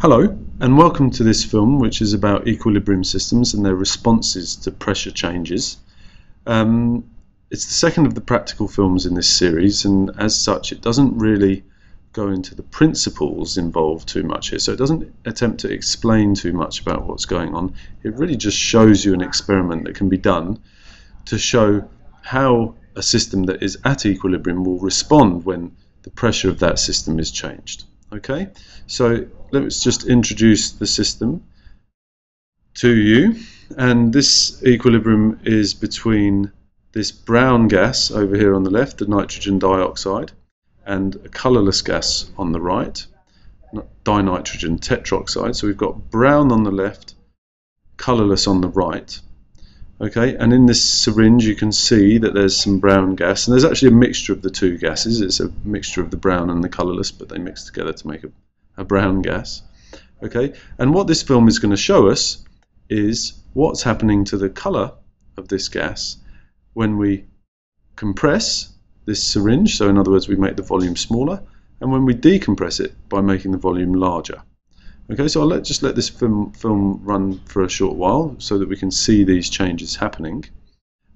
Hello, and welcome to this film, which is about equilibrium systems and their responses to pressure changes. Um, it's the second of the practical films in this series, and as such, it doesn't really go into the principles involved too much here. So it doesn't attempt to explain too much about what's going on. It really just shows you an experiment that can be done to show how a system that is at equilibrium will respond when the pressure of that system is changed. Okay, so let's just introduce the system to you. And this equilibrium is between this brown gas over here on the left, the nitrogen dioxide, and a colourless gas on the right, dinitrogen tetroxide. So we've got brown on the left, colourless on the right. Okay, and in this syringe you can see that there's some brown gas, and there's actually a mixture of the two gases. It's a mixture of the brown and the colourless, but they mix together to make a, a brown gas. Okay, and what this film is going to show us is what's happening to the colour of this gas when we compress this syringe, so in other words we make the volume smaller, and when we decompress it by making the volume larger. Okay, so I'll let, just let this film, film run for a short while so that we can see these changes happening.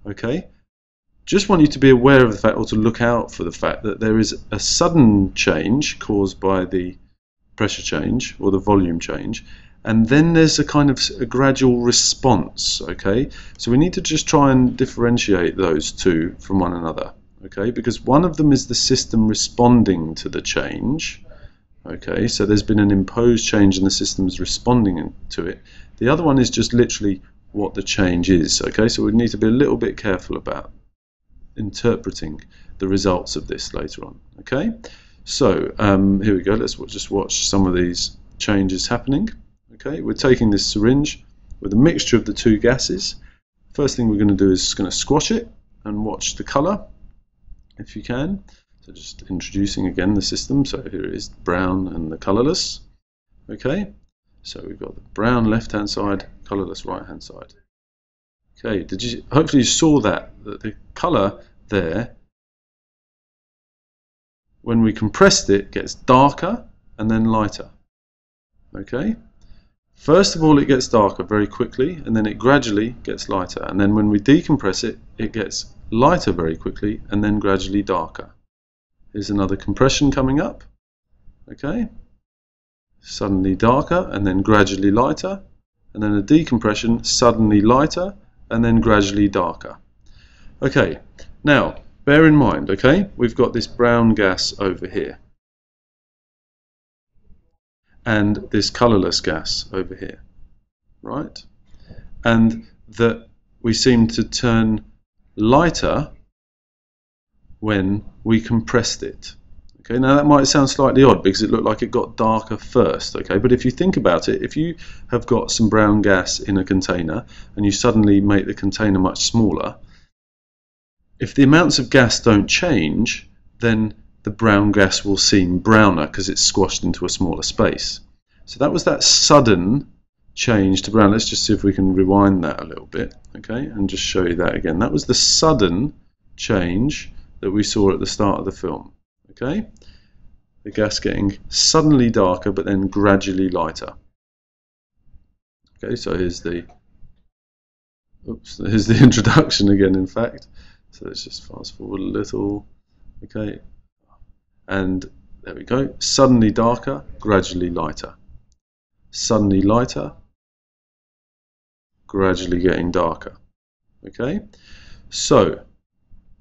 Okay, just want you to be aware of the fact or to look out for the fact that there is a sudden change caused by the pressure change or the volume change and then there's a kind of a gradual response okay? So we need to just try and differentiate those two from one another okay? Because one of them is the system responding to the change Okay, so there's been an imposed change and the system's responding to it. The other one is just literally what the change is. Okay, so we need to be a little bit careful about interpreting the results of this later on. Okay, so um, here we go. Let's just watch some of these changes happening. Okay, we're taking this syringe with a mixture of the two gases. First thing we're going to do is going to squash it and watch the colour, if you can. So just introducing again the system. So here it is brown and the colorless. Okay, so we've got the brown left hand side, colorless right hand side. Okay, did you hopefully you saw that that the color there when we compressed it gets darker and then lighter. Okay? First of all it gets darker very quickly and then it gradually gets lighter and then when we decompress it it gets lighter very quickly and then gradually darker. Here's another compression coming up. Okay. Suddenly darker and then gradually lighter. And then a decompression, suddenly lighter and then gradually darker. Okay, now bear in mind, okay, we've got this brown gas over here. And this colourless gas over here, right? And that we seem to turn lighter when we compressed it. Okay, now that might sound slightly odd because it looked like it got darker first, okay, but if you think about it, if you have got some brown gas in a container and you suddenly make the container much smaller, if the amounts of gas don't change, then the brown gas will seem browner because it's squashed into a smaller space. So that was that sudden change to brown. Let's just see if we can rewind that a little bit, okay, and just show you that again. That was the sudden change that we saw at the start of the film. Okay, the gas getting suddenly darker but then gradually lighter. Okay, so here's the oops, here's the introduction again. In fact, so let's just fast forward a little. Okay, and there we go. Suddenly darker, gradually lighter. Suddenly lighter, gradually getting darker. Okay, so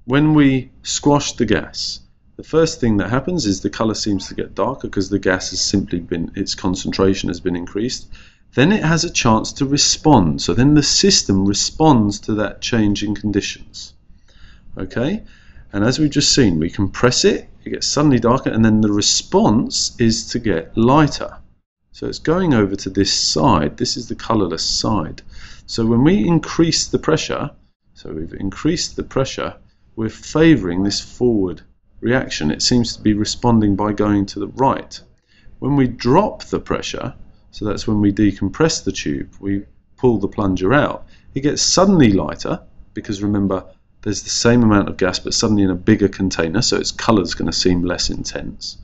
when we squash the gas, the first thing that happens is the color seems to get darker because the gas has simply been, its concentration has been increased. Then it has a chance to respond. So then the system responds to that change in conditions. Okay? And as we've just seen, we compress it, it gets suddenly darker, and then the response is to get lighter. So it's going over to this side. This is the colorless side. So when we increase the pressure, so we've increased the pressure, we're favouring this forward reaction. It seems to be responding by going to the right. When we drop the pressure, so that's when we decompress the tube, we pull the plunger out, it gets suddenly lighter because remember there's the same amount of gas but suddenly in a bigger container so its colour is going to seem less intense.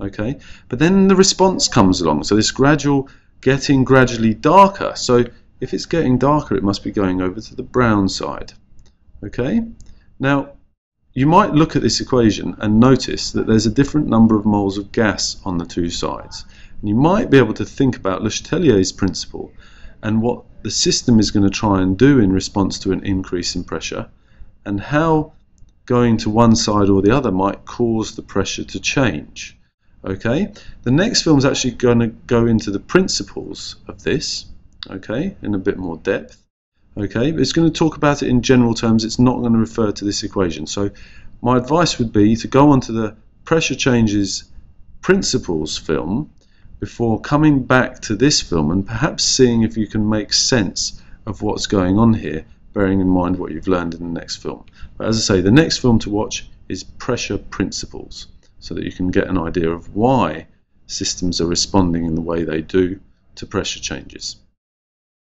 Okay, but then the response comes along. So this gradual getting gradually darker. So if it's getting darker, it must be going over to the brown side. Okay, now you might look at this equation and notice that there's a different number of moles of gas on the two sides. And you might be able to think about Le Chatelier's principle and what the system is going to try and do in response to an increase in pressure and how going to one side or the other might cause the pressure to change. Okay, the next film is actually going to go into the principles of this, okay, in a bit more depth. Okay, but it's going to talk about it in general terms. It's not going to refer to this equation. So my advice would be to go on to the pressure changes principles film before coming back to this film and perhaps seeing if you can make sense of what's going on here, bearing in mind what you've learned in the next film. But as I say, the next film to watch is Pressure Principles so that you can get an idea of why systems are responding in the way they do to pressure changes.